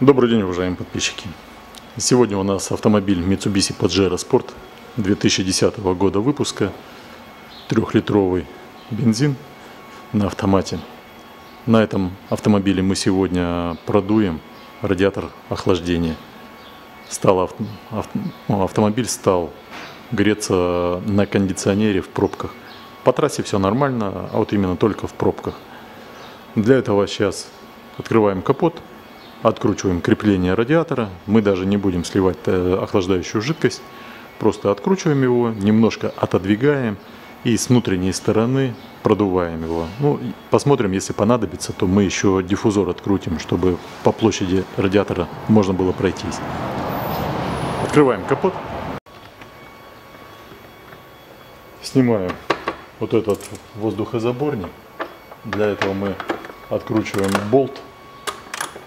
Добрый день, уважаемые подписчики. Сегодня у нас автомобиль Mitsubishi Pajero Sport 2010 года выпуска. Трехлитровый бензин на автомате. На этом автомобиле мы сегодня продуем радиатор охлаждения. Стал авто, авто, ну, автомобиль стал греться на кондиционере в пробках. По трассе все нормально, а вот именно только в пробках. Для этого сейчас открываем капот, откручиваем крепление радиатора. Мы даже не будем сливать э, охлаждающую жидкость, просто откручиваем его, немножко отодвигаем и с внутренней стороны продуваем его. Ну, посмотрим, если понадобится, то мы еще диффузор открутим, чтобы по площади радиатора можно было пройтись. Открываем капот. Снимаем вот этот воздухозаборник. Для этого мы откручиваем болт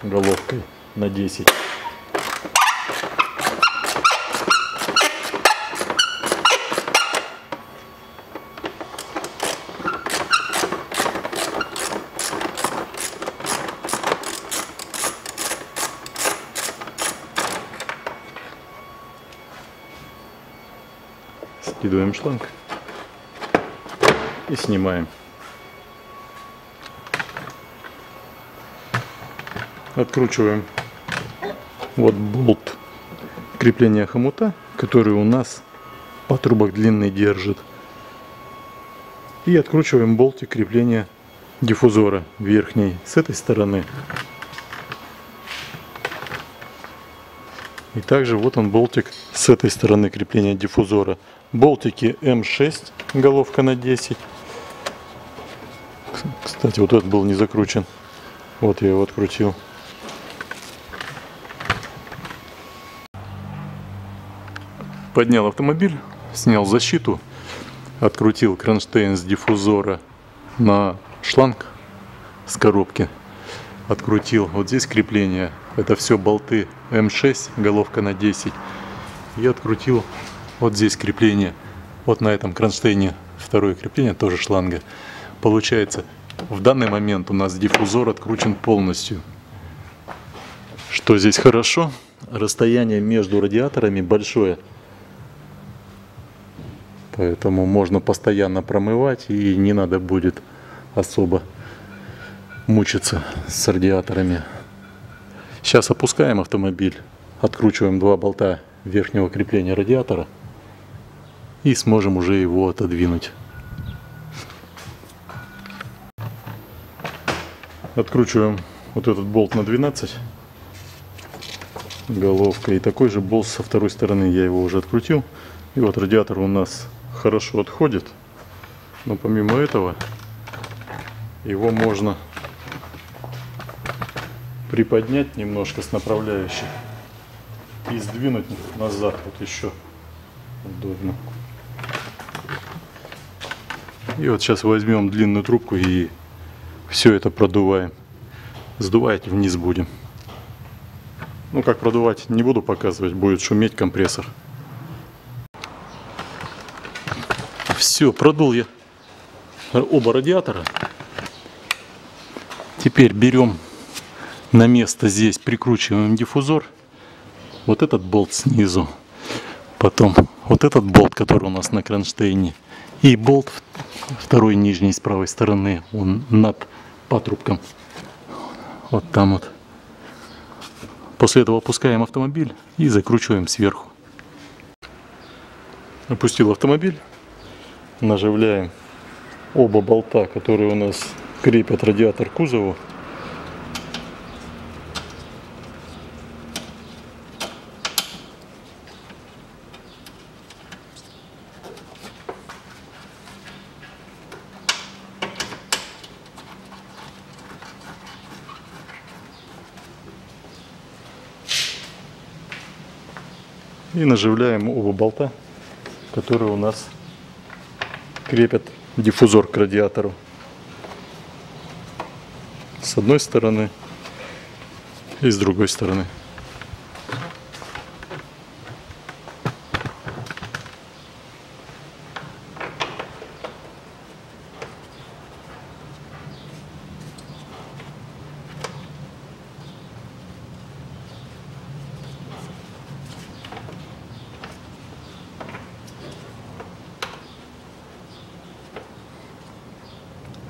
головкой на 10. Скидываем шланг и снимаем. Откручиваем вот болт крепления хомута, который у нас по трубах длинный держит. И откручиваем болтик крепления диффузора верхней с этой стороны. И также вот он болтик с этой стороны крепления диффузора. Болтики М6, головка на 10. Кстати, вот этот был не закручен. Вот я его открутил. Поднял автомобиль, снял защиту, открутил кронштейн с диффузора на шланг с коробки. Открутил вот здесь крепление. Это все болты М6, головка на 10. И открутил вот здесь крепление. Вот на этом кронштейне второе крепление, тоже шланга. Получается в данный момент у нас диффузор откручен полностью. Что здесь хорошо? Расстояние между радиаторами большое. Поэтому можно постоянно промывать и не надо будет особо мучиться с радиаторами. Сейчас опускаем автомобиль, откручиваем два болта верхнего крепления радиатора и сможем уже его отодвинуть. Откручиваем вот этот болт на 12 головка и такой же болт со второй стороны я его уже открутил и вот радиатор у нас хорошо отходит но помимо этого его можно приподнять немножко с направляющей и сдвинуть назад вот еще удобно и вот сейчас возьмем длинную трубку и все это продуваем. Сдувать вниз будем. Ну, как продувать, не буду показывать, будет шуметь компрессор. Все, продул я оба радиатора. Теперь берем на место здесь, прикручиваем диффузор. Вот этот болт снизу. Потом вот этот болт, который у нас на кронштейне. И болт второй нижний с правой стороны, он над патрубкам. Вот там вот. После этого опускаем автомобиль и закручиваем сверху. Опустил автомобиль. Наживляем оба болта, которые у нас крепят радиатор к кузову. И наживляем оба болта, которые у нас крепят диффузор к радиатору. С одной стороны и с другой стороны.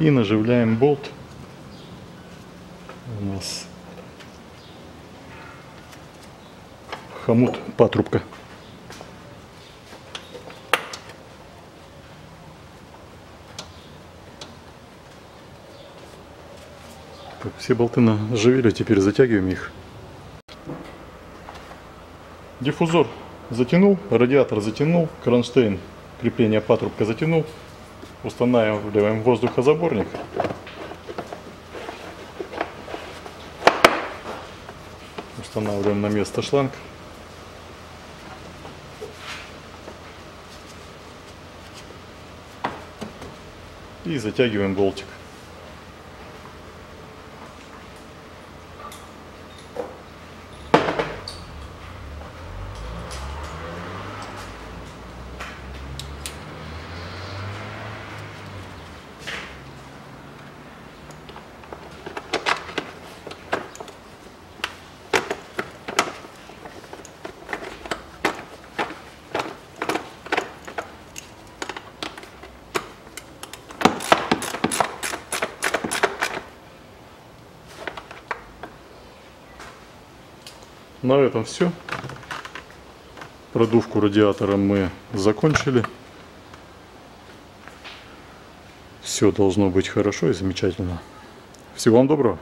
И наживляем болт. У нас хомут патрубка. Так, все болты наживили, теперь затягиваем их. Диффузор затянул, радиатор затянул, кронштейн крепление патрубка затянул. Устанавливаем воздухозаборник. Устанавливаем на место шланг. И затягиваем болтик. На этом все. Продувку радиатора мы закончили. Все должно быть хорошо и замечательно. Всего вам доброго.